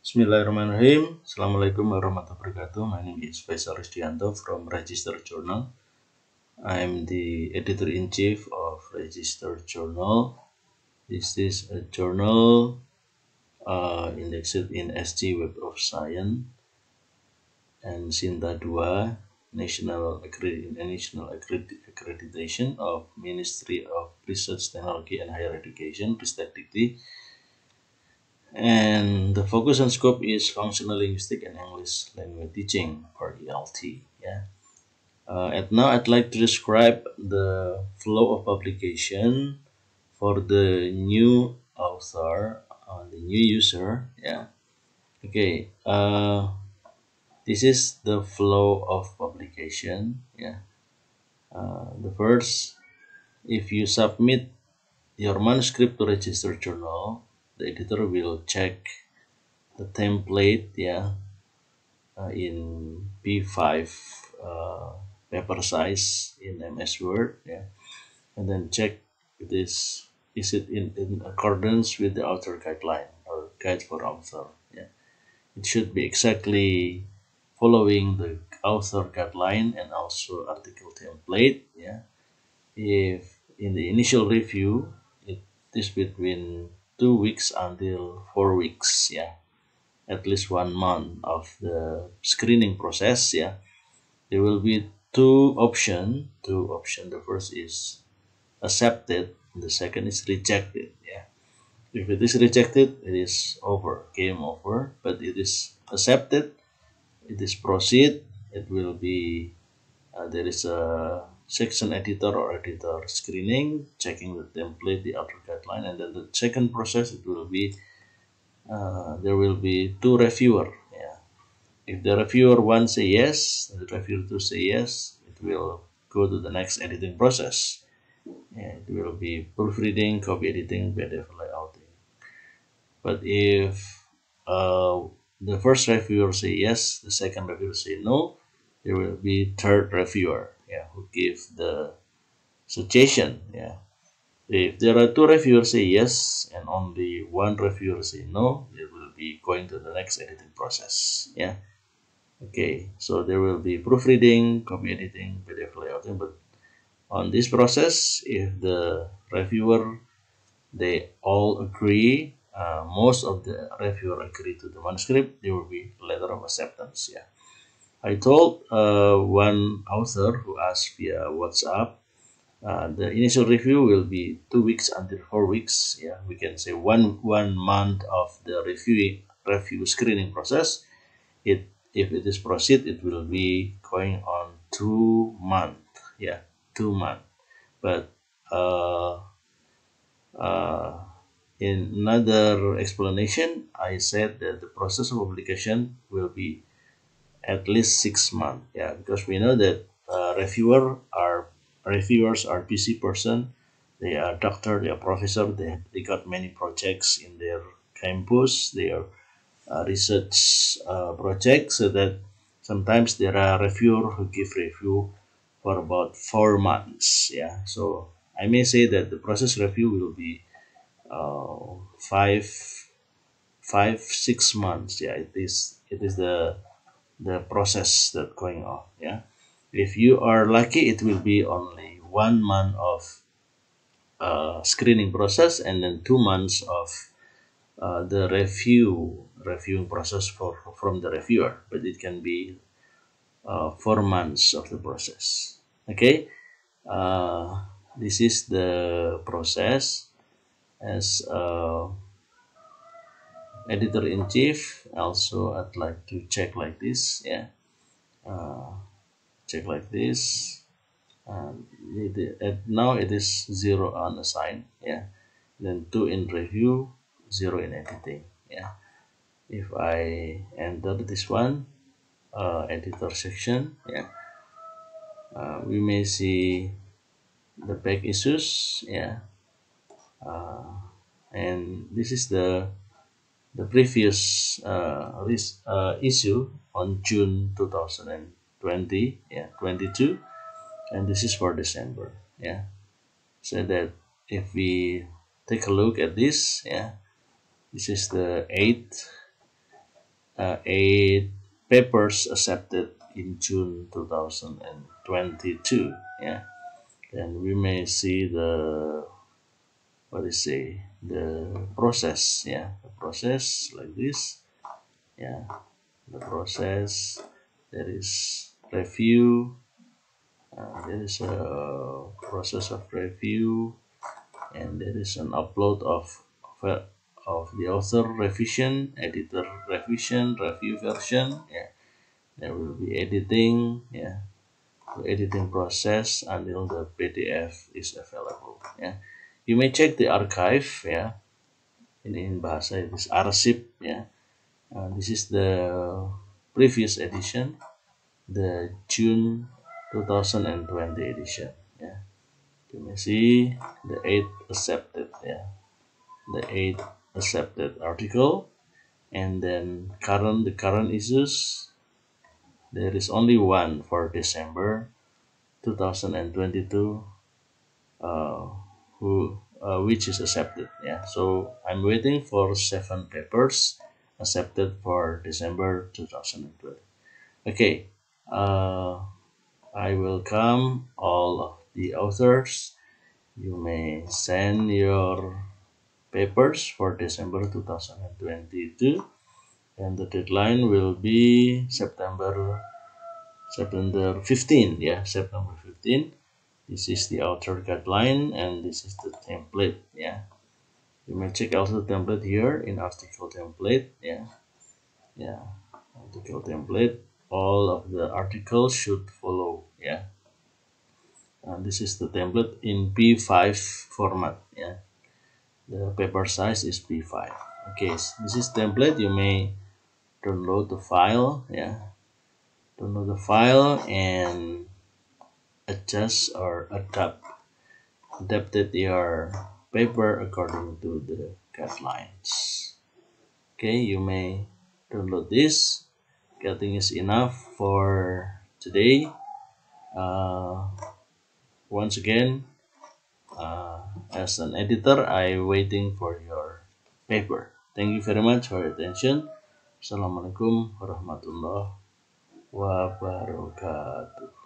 Bismillahirrahmanirrahim. Assalamualaikum warahmatullahi wabarakatuh. My name is Faisal Rizdianto from Register Journal. I am the editor-in-chief of Register Journal. This is a journal uh, indexed in SG Web of Science and Sinta 2 National, Accredit National Accreditation of Ministry of Research, Technology and Higher Education, respectively and the focus and scope is functional linguistic and English language teaching or ELT. Yeah. Uh, and now I'd like to describe the flow of publication for the new author, uh, the new user. Yeah. Okay. Uh, this is the flow of publication. Yeah. Uh, the first, if you submit your manuscript to register journal, the editor will check the template yeah uh, in P5 uh, paper size in MS Word yeah and then check this is it in, in accordance with the author guideline or guide for author yeah. It should be exactly following the author guideline and also article template yeah. If in the initial review it is between two weeks until four weeks yeah. At least one month of the screening process yeah. There will be two option two option. The first is accepted the second is rejected yeah. If it is rejected it is over game over. But it is accepted it is proceed it will be uh, there is a section editor or editor screening, checking the template, the outer guideline, and then the second process it will be uh, there will be two reviewer. Yeah, if the reviewer one say yes, the reviewer two say yes, it will go to the next editing process. Yeah, it will be proofreading, copy editing, PDF layouting. But if uh, the first reviewer say yes, the second reviewer say no, there will be third reviewer yeah, who give the suggestion. Yeah. If there are two reviewers say yes and only one reviewer say no, it will be going to the next editing process. Yeah. Okay, so there will be proofreading, copy editing, PDF layouting, but on this process, if the reviewer they all agree, uh, most of the reviewer agree to the manuscript, there will be letter of acceptance. Yeah. I told uh, one author who asked via WhatsApp, uh, the initial review will be two weeks until four weeks. Yeah, we can say one one month of the review review screening process. It if it is proceed, it will be going on two month. Yeah, two month. But uh, uh, in another explanation, I said that the process of publication will be at least six months. Yeah because we know that uh, reviewer are reviewers are busy person. They are doctor they are professor they, they got many projects in their campus. Their uh, research uh, projects so that sometimes there are reviewer who give review for about four months. Yeah so i may say that the process review will be uh, five five six months. Yeah it is it is the the process that going on yeah? If you are lucky it will be only one month of uh, screening process and then two months of uh, the review reviewing process for from the reviewer. But it can be uh, four months of the process okay? Uh, this is the process as uh, editor-in-chief also I'd like to check like this yeah. Uh, check like this. And it, now it is zero unassigned yeah. Then two in review zero in editing yeah. If I enter this one uh, editor section yeah. Uh, we may see the back issues yeah. Uh, and this is the the previous uh, uh, issue on June 2020, yeah, 22, and this is for December, yeah. So that if we take a look at this, yeah, this is the eighth uh, eight papers accepted in June 2022. Yeah, and we may see the what is say the process. Yeah, the process like this. Yeah, the process. There is review. Uh, there is a process of review, and there is an upload of of, of the author revision, editor revision, review version. Yeah, there will be editing. Yeah, the editing process until the PDF is available. Yeah, you may check the archive. Yeah, in in bahasa it is arsip. Yeah, uh, this is the previous edition, the June 2020 edition. Yeah, you may see the eight accepted. Yeah, the eight accepted article, and then current the current issues there is only one for December 2022 uh, who uh, which is accepted yeah. So I'm waiting for seven papers accepted for December 2020 okay uh, I welcome all of the authors. You may send your papers for December 2022 and the deadline will be September September 15 yeah September 15 this is the author guideline and this is the template yeah. You may check also the template here in article template yeah. Yeah article template. All of the articles should follow yeah. And this is the template in p5 format yeah. The paper size is p5 okay so this is template. You may download the file yeah. Download the file and adjust or adapt adapted your paper according to the guidelines. Okay you may download this. Getting is enough for today. Uh, once again uh, as an editor I waiting for your paper. Thank you very much for your attention. Assalamualaikum warahmatullahi wabarakatuh.